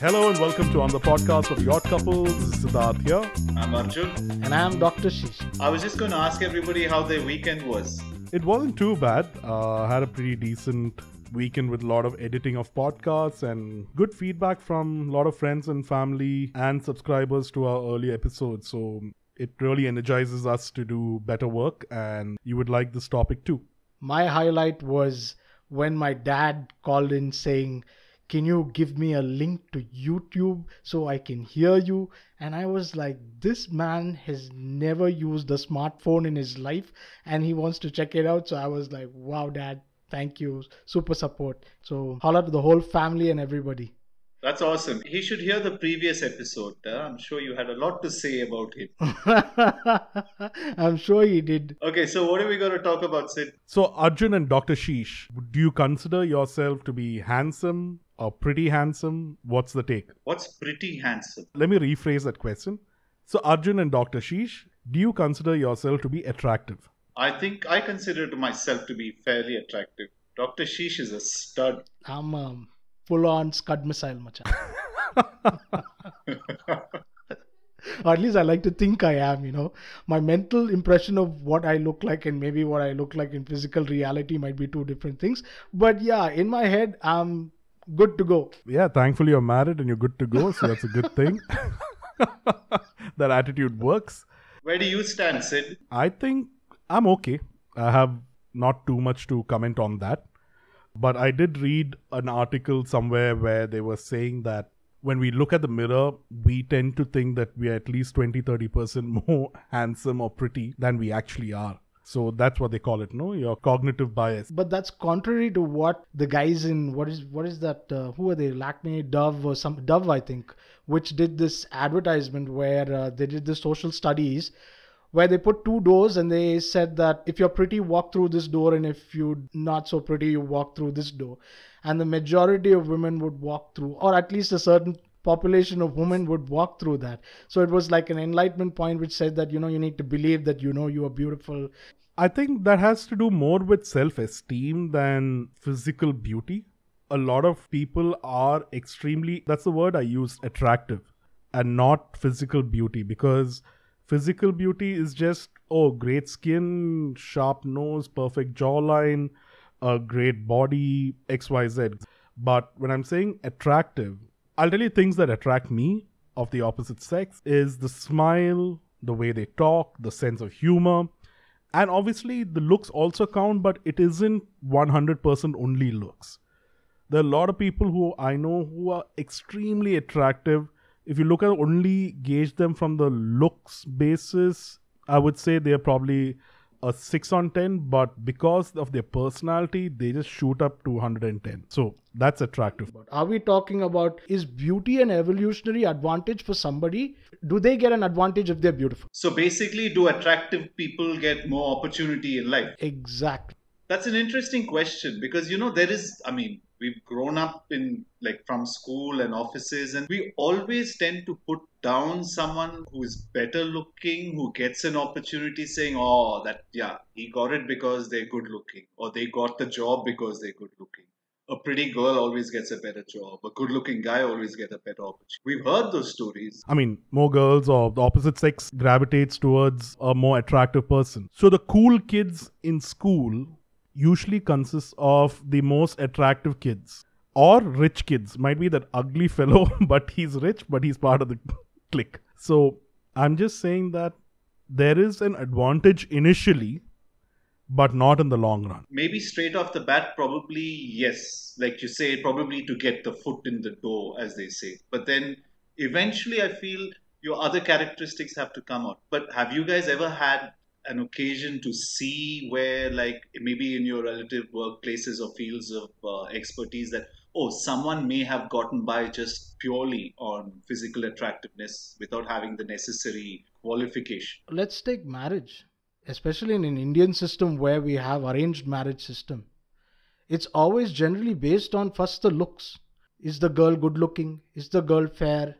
Hello and welcome to On the Podcast of Odd Couple. This is Siddharth here. I'm Arjun. And I'm Dr. Sheesh. I was just going to ask everybody how their weekend was. It wasn't too bad. Uh, I had a pretty decent weekend with a lot of editing of podcasts and good feedback from a lot of friends and family and subscribers to our early episodes. So it really energizes us to do better work, and you would like this topic too. My highlight was when my dad called in saying, can you give me a link to YouTube so I can hear you? And I was like, this man has never used a smartphone in his life and he wants to check it out. So I was like, wow, dad, thank you. Super support. So holla to the whole family and everybody. That's awesome. He should hear the previous episode. Uh, I'm sure you had a lot to say about him. I'm sure he did. Okay, so what are we going to talk about, Sid? So, Arjun and Dr. Sheesh, do you consider yourself to be handsome, or pretty handsome? What's the take? What's pretty handsome? Let me rephrase that question. So, Arjun and Dr. Sheesh, do you consider yourself to be attractive? I think I consider myself to be fairly attractive. Dr. Sheesh is a stud. I'm a full on scud missile, macha. or at least I like to think I am, you know. My mental impression of what I look like and maybe what I look like in physical reality might be two different things. But yeah, in my head, I'm good to go. Yeah, thankfully you're married and you're good to go, so that's a good thing. that attitude works. Where do you stand, Sid? I think I'm okay. I have not too much to comment on that. But I did read an article somewhere where they were saying that when we look at the mirror, we tend to think that we are at least 20 30% more handsome or pretty than we actually are. So that's what they call it, no? Your cognitive bias. But that's contrary to what the guys in what is what is that? Uh, who are they? Lakme, Dove, or some Dove, I think, which did this advertisement where uh, they did the social studies, where they put two doors and they said that if you're pretty, walk through this door, and if you're not so pretty, you walk through this door. And the majority of women would walk through, or at least a certain population of women would walk through that. So it was like an enlightenment point which said that, you know, you need to believe that you know you are beautiful. I think that has to do more with self esteem than physical beauty. A lot of people are extremely, that's the word I use, attractive, and not physical beauty because physical beauty is just, oh, great skin, sharp nose, perfect jawline, a great body, XYZ. But when I'm saying attractive, I'll tell you things that attract me of the opposite sex is the smile, the way they talk, the sense of humor. And obviously the looks also count but it isn't 100% only looks. There are a lot of people who i know who are extremely attractive. If you look at only gauge them from the looks basis i would say they're probably a 6 on 10 but because of their personality they just shoot up to 110 so that's attractive. But are we talking about is beauty an evolutionary advantage for somebody? Do they get an advantage if they're beautiful? So basically do attractive people get more opportunity in life? Exactly. That's an interesting question because you know there is i mean we've grown up in like from school and offices and we always tend to put down someone who is better looking who gets an opportunity saying oh that yeah he got it because they're good looking or they got the job because they're good looking a pretty girl always gets a better job. A good looking guy always gets a better opportunity. We've heard those stories. I mean, more girls or the opposite sex gravitates towards a more attractive person. So the cool kids in school usually consists of the most attractive kids or rich kids. Might be that ugly fellow, but he's rich, but he's part of the clique. So I'm just saying that there is an advantage initially, but not in the long run. Maybe straight off the bat, probably yes. Like you say, probably to get the foot in the door, as they say. But then eventually, I feel your other characteristics have to come out. But have you guys ever had an occasion to see where like maybe in your relative workplaces or fields of uh, expertise that oh someone may have gotten by just purely on physical attractiveness without having the necessary qualification. Let's take marriage especially in an indian system where we have arranged marriage system. It's always generally based on first the looks. Is the girl good looking? Is the girl fair?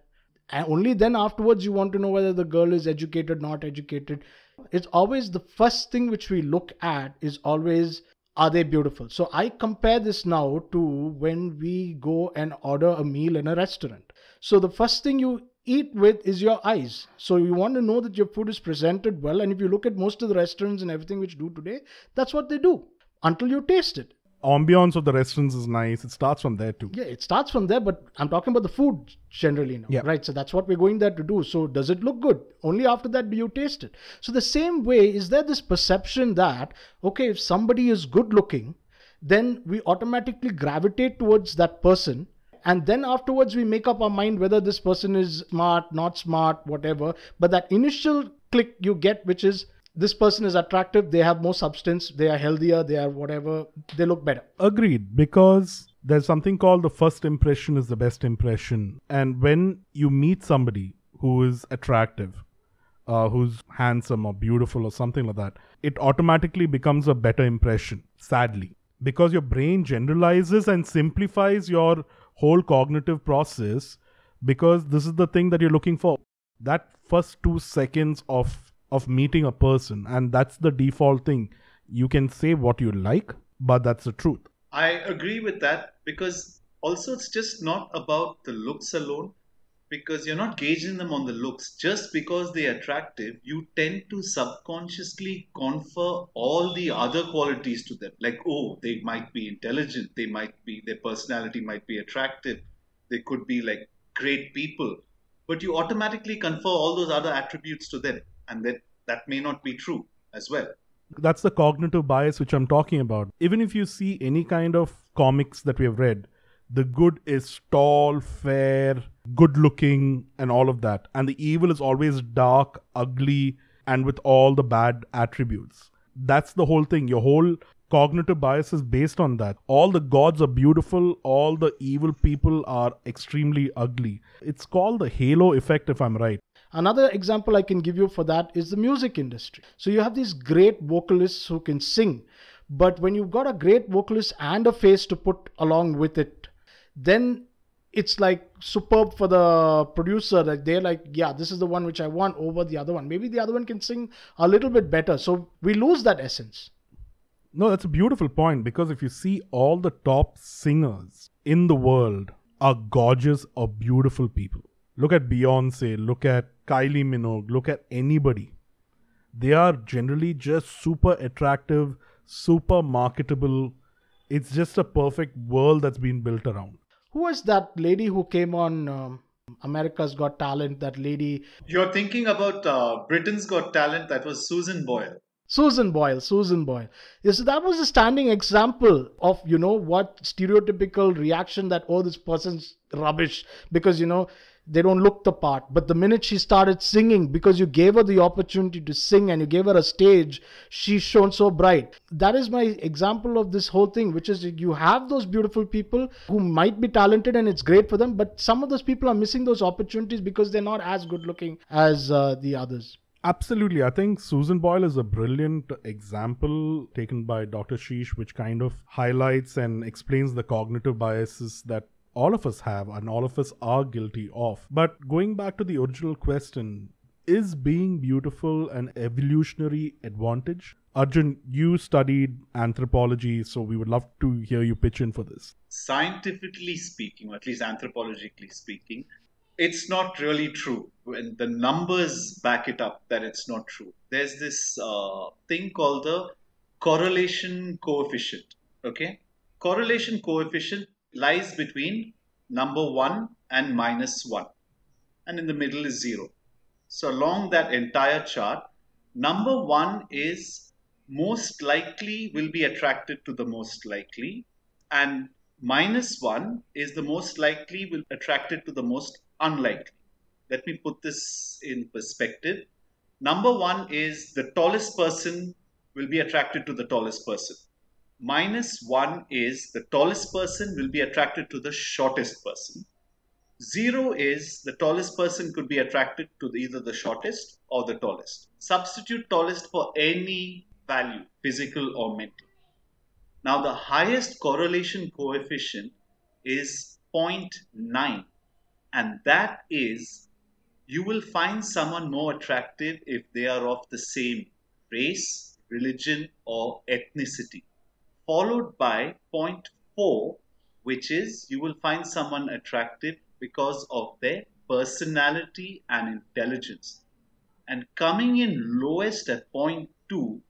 And only then afterwards you want to know whether the girl is educated not educated it's always the first thing which we look at is always are they beautiful so i compare this now to when we go and order a meal in a restaurant So the first thing you eat with is your eyes. So you want to know that your food is presented well. And if you look at most of the restaurants and everything which do today, that's what they do until you taste it. Ambiance of the restaurants is nice. It starts from there too. Yeah, it starts from there, but I'm talking about the food generally now, Yeah. right? So that's what we're going there to do. So does it look good? Only after that do you taste it. So the same way, is there this perception that okay, if somebody is good looking, then we automatically gravitate towards that person, and then afterwards we make up our mind whether this person is smart, not smart, whatever. But that initial click you get, which is this person is attractive, they have more substance, they are healthier, they are whatever, they look better. Agreed, because there's something called the first impression is the best impression. And when you meet somebody who is attractive, uh, who's handsome or beautiful or something like that, it automatically becomes a better impression, sadly. Because your brain generalizes and simplifies your whole cognitive process because this is the thing that you're looking for. That first two seconds of of meeting a person, and that's the default thing. You can say what you like, but that's the truth. I agree with that because also it's just not about the looks alone because you're not gauging them on the looks. Just because they're attractive, you tend to subconsciously confer all the other qualities to them. Like, oh, they might be intelligent, they might be, their personality might be attractive, they could be like great people. But you automatically confer all those other attributes to them, and that that may not be true as well. That's the cognitive bias which I'm talking about. Even if you see any kind of comics that we have read, the good is tall, fair, good looking, and all of that. And the evil is always dark, ugly, and with all the bad attributes. That's the whole thing. Your whole cognitive bias is based on that. All the gods are beautiful, all the evil people are extremely ugly. It's called the halo effect, if I'm right. Another example I can give you for that is the music industry. So you have these great vocalists who can sing, but when you've got a great vocalist and a face to put along with it, then it's like superb for the producer. Like they're like, yeah, this is the one which I want over the other one. Maybe the other one can sing a little bit better. So we lose that essence. No, that's a beautiful point because if you see all the top singers in the world are gorgeous or beautiful people. Look at Beyonce, look at Kylie Minogue, look at anybody. They are generally just super attractive, super marketable. It's just a perfect world that's been built around. Who was that lady who came on um, America's Got Talent? That lady, You're thinking about uh, Britain's Got Talent, that was Susan Boyle. Susan Boyle, Susan Boyle. Yes, that was a standing example of, you know, what stereotypical reaction that, oh, this person's rubbish because, you know, they don't look the part. But the minute she started singing, because you gave her the opportunity to sing and you gave her a stage, she shone so bright. That is my example of this whole thing, which is you have those beautiful people who might be talented and it's great for them, but some of those people are missing those opportunities because they're not as good looking as uh, the others. Absolutely. I think Susan Boyle is a brilliant example taken by Dr. Sheesh, which kind of highlights and explains the cognitive biases that all of us have and all of us are guilty of. But going back to the original question, is being beautiful an evolutionary advantage? Arjun, you studied anthropology, so we would love to hear you pitch in for this. scientifically speaking, or at least anthropologically speaking, it's not really true. And the numbers back it up that it's not true. There's this uh, thing called the correlation coefficient. Okay, correlation coefficient lies between number one and minus one, and in the middle is zero. So along that entire chart, number one is most likely will be attracted to the most likely, and minus one is the most likely will attracted to the most unlikely. Let me put this in perspective. Number one is the tallest person will be attracted to the tallest person. Minus one is the tallest person will be attracted to the shortest person. Zero is the tallest person could be attracted to either the shortest or the tallest. Substitute tallest for any value, physical or mental. Now, the highest correlation coefficient is 0.9, and that is you will find someone more attractive if they are of the same race, religion, or ethnicity, followed by 0.4, which is you will find someone attractive because of their personality and intelligence. And coming in lowest at point two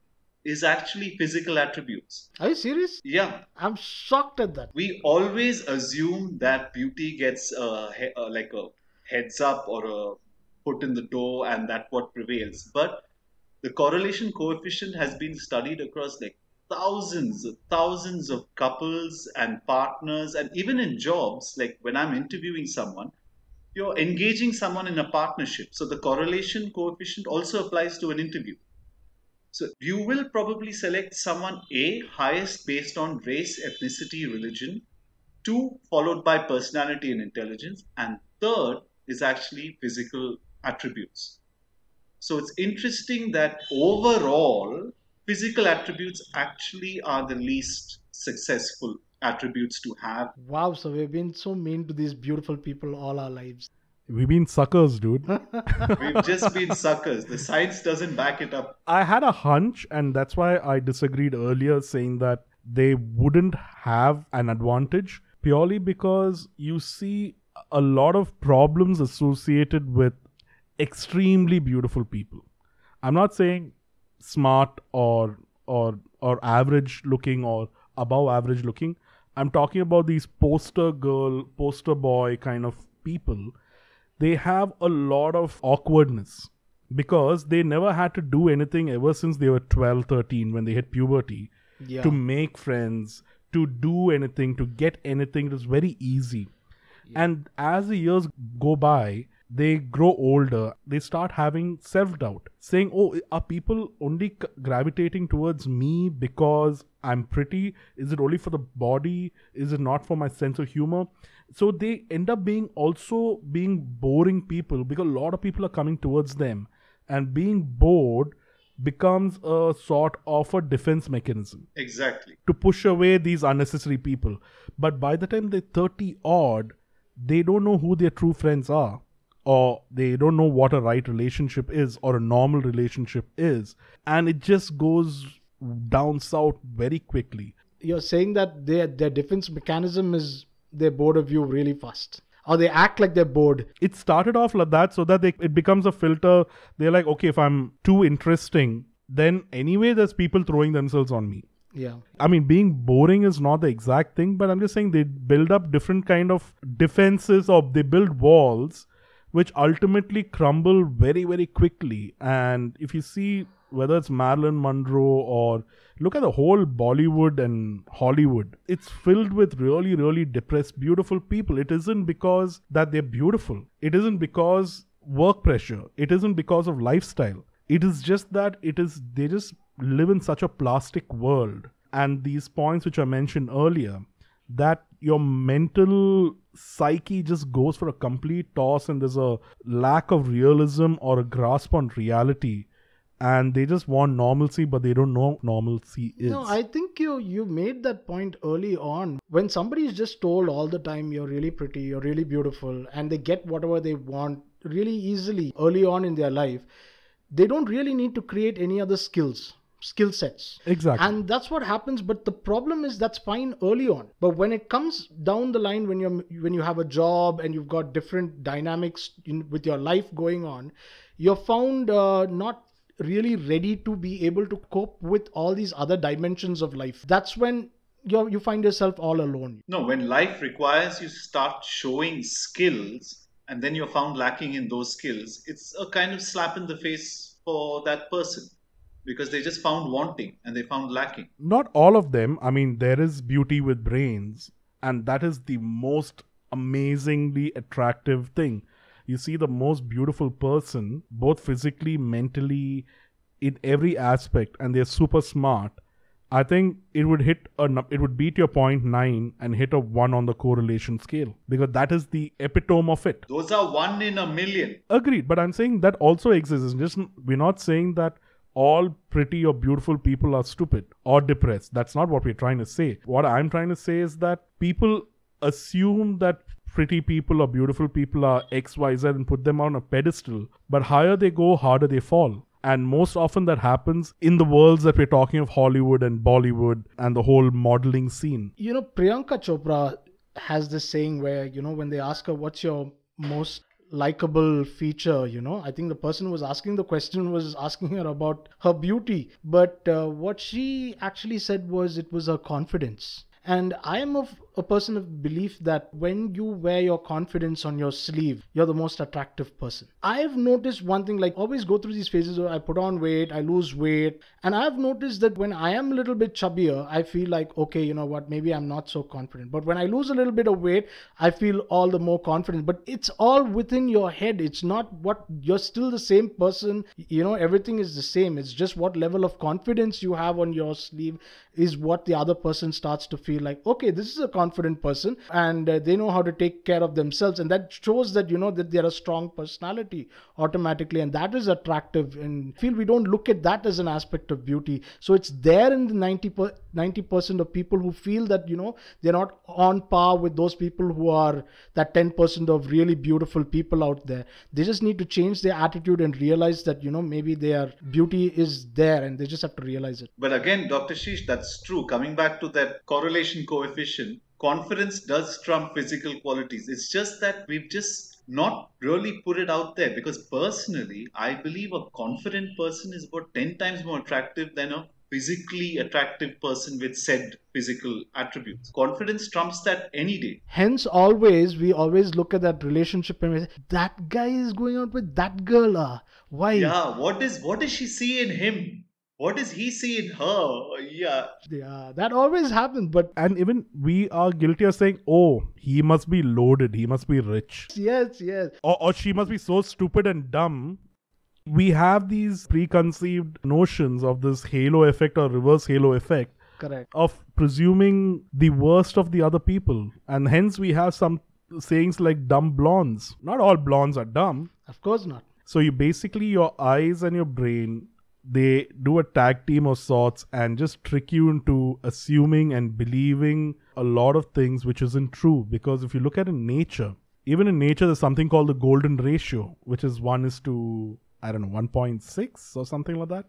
is actually physical attributes. Are you serious? Yeah, I'm shocked at that. we always assume that beauty gets a, uh, like a heads up or a foot in the door and that what prevails but the correlation coefficient has been studied across like thousands thousands of couples and partners and even in jobs like when i'm interviewing someone you're engaging someone in a partnership so the correlation coefficient also applies to an interview so you will probably select someone A, highest based on race, ethnicity, religion, two, followed by personality and intelligence, and third is actually physical attributes. So it's interesting that overall, physical attributes actually are the least successful attributes to have. Wow, so we've been so mean to these beautiful people all our lives. We've been suckers, dude. We've just been suckers. The science doesn't back it up. I had a hunch, and that's why I disagreed earlier, saying that they wouldn't have an advantage purely because you see a lot of problems associated with extremely beautiful people. I'm not saying smart or or or average looking or above average looking. I'm talking about these poster girl, poster boy kind of people. They have a lot of awkwardness because they never had to do anything ever since they were 12, 13 when they hit puberty Yeah. to make friends, to do anything, to get anything. It was very easy. And as the years go by, they grow older. They start having self doubt, saying, Oh, are people only c- gravitating towards me because I'm pretty? Is it only for the body? Is it not for my sense of humor? So they end up being also being boring people because a lot of people are coming towards them. And being bored becomes a sort of a defense mechanism Exactly. to push away these unnecessary people. But by the time they're 30 odd, they don't know who their true friends are, or they don't know what a right relationship is, or a normal relationship is. And it just goes down south very quickly. You're saying that their their defense mechanism is they're bored of you really fast. Or they act like they're bored. It started off like that so that they, it becomes a filter. They're like, okay, if I'm too interesting, then anyway, there's people throwing themselves on me. Yeah. I mean, being boring is not the exact thing, but I'm just saying they build up different kind of defenses or they build walls which ultimately crumble very, very quickly. And if you see whether it's Marilyn Monroe or look at the whole Bollywood and Hollywood, it's filled with really, really depressed, beautiful people. It isn't because that they're beautiful. It isn't because work pressure. It isn't because of lifestyle. It is just that it is they just live in such a plastic world. And these points which I mentioned earlier, that your mental psyche just goes for a complete toss and there's a lack of realism or a grasp on reality. And they just want normalcy but they don't know what normalcy is. No, I think you you made that point early on. When somebody is just told all the time you're really pretty, you're really beautiful, and they get whatever they want really easily early on in their life, they don't really need to create any other skills, skill sets. exactly And that's what happens. But the problem is that's fine early on. But when it comes down the line, when you're when you have a job and you've got different dynamics in, with your life going on, you're found uh, not really ready to be able to cope with all these other dimensions of life. That's when you you find yourself all alone. No, when life requires you start showing skills and then you're found lacking in those skills, it's a kind of slap in the face for that person because they just found wanting and they found lacking. not all of them i mean there is beauty with brains and that is the most amazingly attractive thing you see the most beautiful person both physically mentally in every aspect and they're super smart i think it would hit a it would beat your point 9 and hit a 1 on the correlation scale because that is the epitome of it Those are one in a million. Agreed, but I'm saying that also exists. It's Just we're not saying that all pretty or beautiful people are stupid or depressed. That's not what we're trying to say. What I'm trying to say is that people assume that pretty people or beautiful people are X, Y, Z and put them on a pedestal. But higher they go, harder they fall. And most often that happens in the worlds that we're talking of Hollywood and Bollywood and the whole modeling scene. You know, Priyanka Chopra has this saying where you know when they ask her what's your most likable feature you know. I think the person who was asking the question was asking her about her beauty. But uh, what she actually said was it was her confidence. And I am of a person of belief that when you wear your confidence on your sleeve, you're the most attractive person. I've noticed one thing like always go through these phases where I put on weight, I lose weight, and I've noticed that when I am a little bit chubbier, I feel like, okay, you know what, maybe I'm not so confident. But when I lose a little bit of weight, I feel all the more confident. But it's all within your head. It's not what you're still the same person. You know, everything is the same. It's just what level of confidence you have on your sleeve is what the other person starts to feel like okay this is a confident person and uh, they know how to take care of themselves. And that shows that you know that they're a strong personality automatically. And that is attractive and feel. We don't look at that as an aspect of beauty. So it's there in the 90 90% of people who feel that you know they're not on par with those people who are that 10% of really beautiful people out there. They just need to change their attitude and realize that you know maybe their beauty is there and they just have to realize it. But again dr sheesh that's true. Coming back to that correlation coefficient confidence does trump physical qualities it's just that we've just not really put it out there because personally i believe a confident person is about 10 times more attractive than a physically attractive person with said physical attributes. Confidence trumps that any day. Hence, always we always look at that relationship and we say, that guy is going out with that girl. Ah. Why? Yeah, what is what does she see in him? What does he see in her? Yeah. Yeah, that always happens. But and even we are guilty of saying, "Oh, he must be loaded. He must be rich." Yes, yes. Or, or she must be so stupid and dumb we have these preconceived notions of this halo effect or reverse halo effect correct of presuming the worst of the other people and hence we have some sayings like dumb blondes not all blondes are dumb of course not so you basically your eyes and your brain they do a tag team of sorts and just trick you into assuming and believing a lot of things which isn't true because if you look at in nature even in nature there's something called the golden ratio which is 1 is to I don't know, 1.6 or something like that.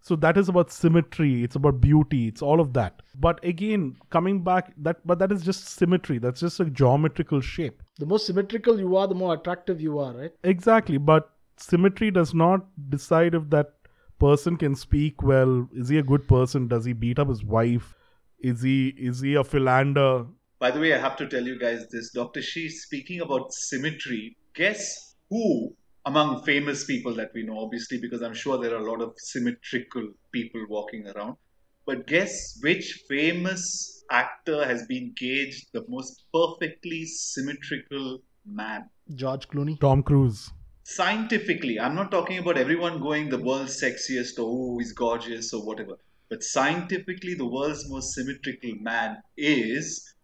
So that is about symmetry, it's about beauty, it's all of that. But again, coming back that but that is just symmetry. That's just a geometrical shape. The more symmetrical you are, the more attractive you are, right? Exactly, but symmetry does not decide if that person can speak well. Is he a good person? Does he beat up his wife? Is he is he a philander? By the way, I have to tell you guys this. Dr. She speaking about symmetry. Guess who among famous people that we know, obviously, because I'm sure there are a lot of symmetrical people walking around. But guess which famous actor has been gauged the most perfectly symmetrical man? George Clooney. Tom Cruise. Scientifically, I'm not talking about everyone going the world's sexiest or oh, he's gorgeous or whatever. But scientifically, the world's most symmetrical man is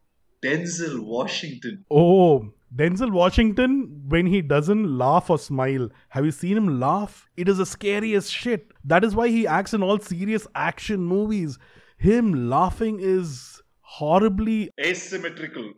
Denzel Washington. Oh, Denzel Washington, when he doesn't laugh or smile, have you seen him laugh? It is the scariest shit. That is why he acts in all serious action movies. Him laughing is horribly asymmetrical.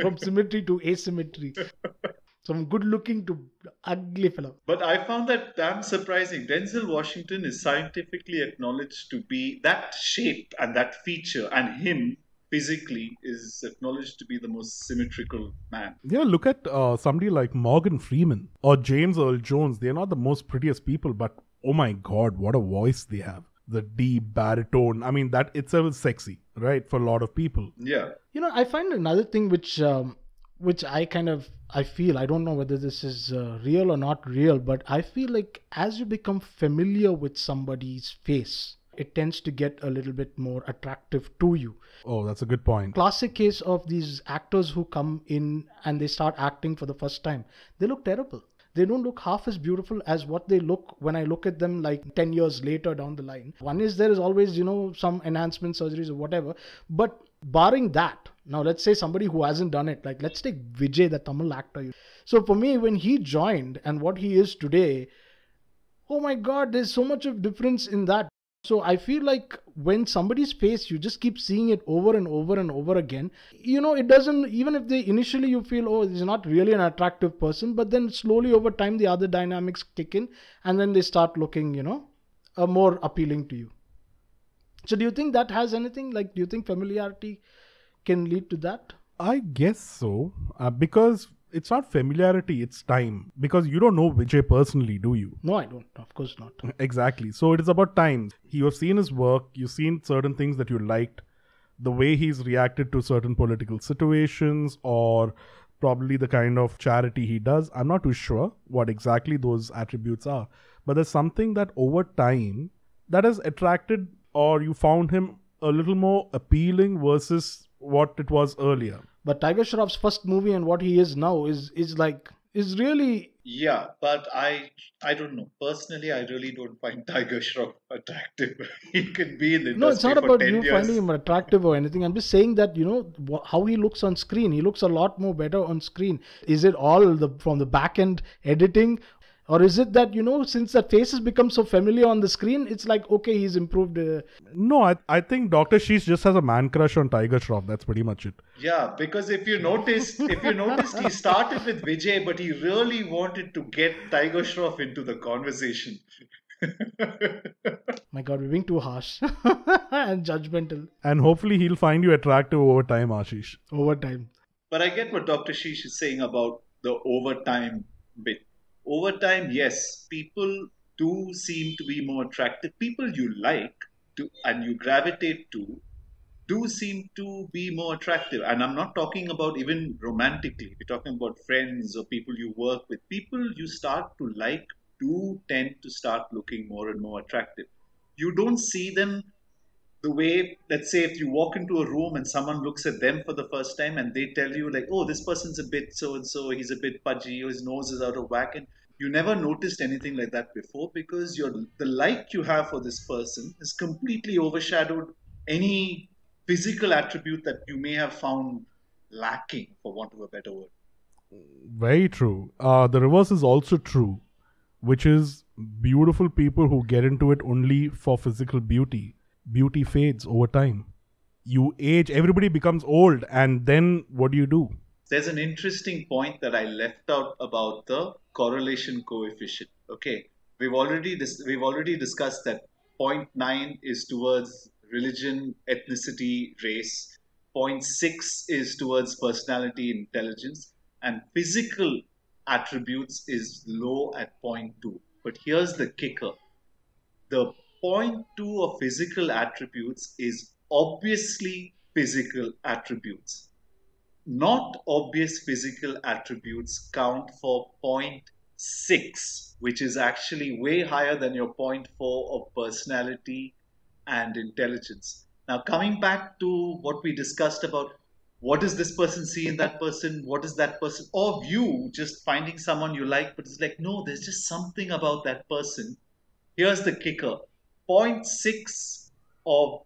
From symmetry to asymmetry. From good looking to ugly fellow. But I found that damn surprising. Denzel Washington is scientifically acknowledged to be that shape and that feature, and him physically is acknowledged to be the most symmetrical man. Yeah, look at uh, somebody like Morgan Freeman or James Earl Jones. They're not the most prettiest people, but oh my god, what a voice they have. The deep baritone. I mean, that itself is sexy, right? For a lot of people. Yeah. You know, I find another thing which. Um, which I kind of I feel I don't know whether this is uh, real or not real, but I feel like as you become familiar with somebody's face, it tends to get a little bit more attractive to you. Oh, that's a good point. Classic case of these actors who come in and they start acting for the first time. They look terrible. They don't look half as beautiful as what they look when I look at them like 10 years later down the line. One is there is always, you know, some enhancement surgeries or whatever. But barring that, now let's say somebody who hasn't done it, like let's take Vijay, the Tamil actor. So for me, when he joined and what he is today, oh my god, there's so much of difference in that. So I feel like when somebody's face, you just keep seeing it over and over and over again. You know, it doesn't, even if they initially you feel, oh, he's not really an attractive person, but then slowly over time, the other dynamics kick in and then they start looking, you know, uh, more appealing to you. So do you think that has anything? Like, do you think familiarity can lead to that? I guess so. Uh, because it's not familiarity, it's time. Because you don't know Vijay personally, do you? No, I don't. Of course not. Exactly. So it is about time. You have seen his work, you've seen certain things that you liked, the way he's reacted to certain political situations, or probably the kind of charity he does. I'm not too sure what exactly those attributes are. But there's something that over time that has attracted or you found him a little more appealing versus what it was earlier. But Tiger Shroff's first movie and what he is now is is like is really Yeah, but I I don't know. Personally, I really don't find Tiger Shroff attractive. he could be in the no. It's not for about you years. finding him attractive or anything. I'm just saying that you know wh- how he looks on screen. He looks a lot more better on screen. Is it all the from the back end editing? Or is it that you know, since that face has become so familiar on the screen, it's like okay, he's improved. Uh, No, I, I think Dr. Sheesh just has a man crush on Tiger Shroff. That's pretty much it. Yeah, because if you noticed, if you noticed, he started with Vijay, but he really wanted to get Tiger Shroff into the conversation. my God, we're being too harsh and judgmental And hopefully he'll find you attractive over time, Ashish. over time. But I get what Dr. Sheesh is saying about the overtime bit. Overtime, yes, people do seem to be more attractive. People you like to and you gravitate to do seem to be more attractive. And I'm not talking about even romantically. We're talking about friends or people you work with. People you start to like do tend to start looking more and more attractive. You don't see them the way let's say if you walk into a room and someone looks at them for the first time and they tell you like oh this person's a bit so and so he's a bit pudgy or his nose is out of whack and you never noticed anything like that before because your the like you have for this person has completely overshadowed any physical attribute that you may have found lacking for want of a better word Very true. Uh, the reverse is also true, which is beautiful people who get into it only for physical beauty. Beauty fades over time. You age, everybody becomes old, and then what do you do? there's an interesting point that I left out about the correlation coefficient. Okay, we've already dis- we've already discussed that 0.9 is towards religion, ethnicity, race. 0.6 is towards personality, intelligence, and physical attributes is low at 0.2. But here's the kicker: the 0.2 of physical attributes is obviously physical attributes not obvious physical attributes count for 0.6, which is actually way higher than your 0.4 of personality and intelligence. Now, coming back to what we discussed about what does this person see in that person, what is that person, or you just finding someone you like, but it's like, no, there's just something about that person. Here's the kicker 0.6 of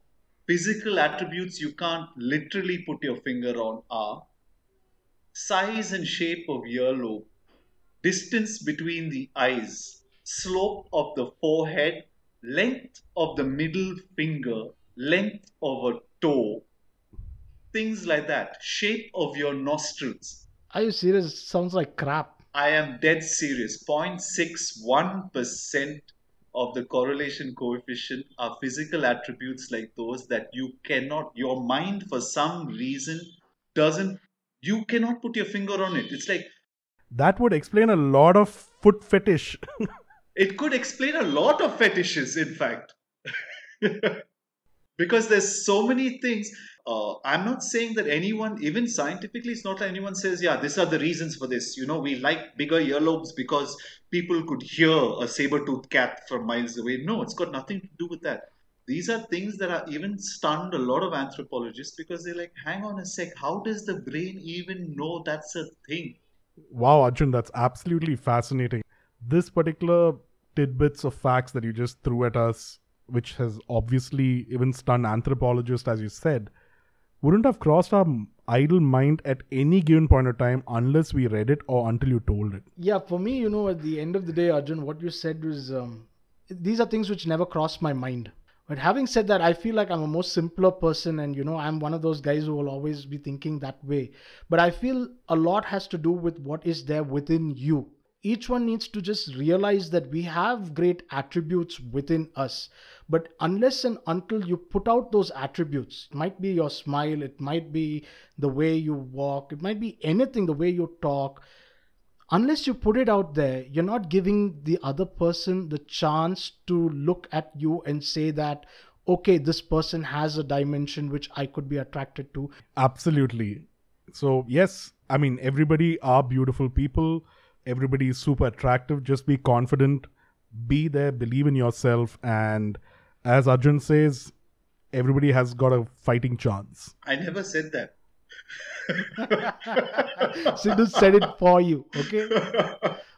physical attributes you can't literally put your finger on are size and shape of earlobe, distance between the eyes, slope of the forehead, length of the middle finger, length of a toe, things like that, shape of your nostrils. Are you serious? Sounds like crap. I am dead serious. 0.61% of the correlation coefficient are physical attributes like those that you cannot, your mind for some reason doesn't, you cannot put your finger on it. It's like, That would explain a lot of foot fetish. it could explain a lot of fetishes, in fact. because there's so many things. Uh, I'm not saying that anyone, even scientifically, it's not like anyone says, yeah, these are the reasons for this. You know, we like bigger earlobes because people could hear a saber-toothed cat from miles away. No, it's got nothing to do with that. These are things that are even stunned a lot of anthropologists because they're like, hang on a sec, how does the brain even know that's a thing? wow, Arjun, that's absolutely fascinating. This particular tidbits of facts that you just threw at us, which has obviously even stunned anthropologists, as you said, wouldn't have crossed our idle mind at any given point of time unless we read it or until you told it. Yeah, for me, you know, at the end of the day, Arjun, what you said was um, these are things which never crossed my mind. But having said that, I feel like I'm a more simpler person, and you know, I'm one of those guys who will always be thinking that way. But I feel a lot has to do with what is there within you. Each one needs to just realize that we have great attributes within us but unless and until you put out those attributes it might be your smile it might be the way you walk it might be anything the way you talk unless you put it out there you're not giving the other person the chance to look at you and say that okay this person has a dimension which i could be attracted to Absolutely. So, yes, I mean, everybody are beautiful people. Everybody is super attractive. Just be confident, be there, believe in yourself. And as Arjun says, everybody has got a fighting chance. I never said that. Sidhu said it for you okay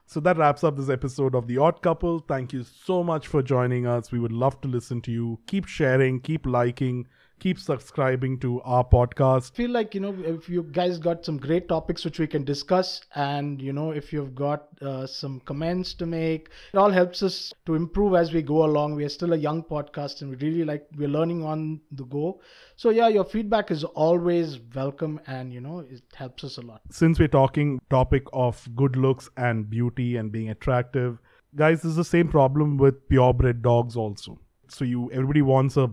So that wraps up this episode of The Odd Couple. Thank you so much for joining us. We would love to listen to you. Keep sharing, keep liking, keep subscribing to our podcast. feel like you know if you guys got some great topics which we can discuss and you know if you've got uh, some comments to make it all helps us to improve as we go along we are still a young podcast and we really like we're learning on the go so yeah your feedback is always welcome and you know it helps us a lot Since we're talking topic of good looks and beauty and being attractive, guys, this is the same problem with purebred dogs also. So you everybody wants a,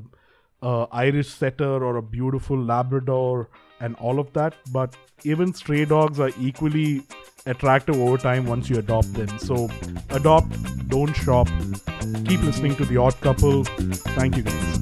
uh, Irish setter or a beautiful Labrador and all of that. But even stray dogs are equally attractive over time once you adopt them. So adopt, don't shop. Keep listening to The Odd Couple. Thank you guys.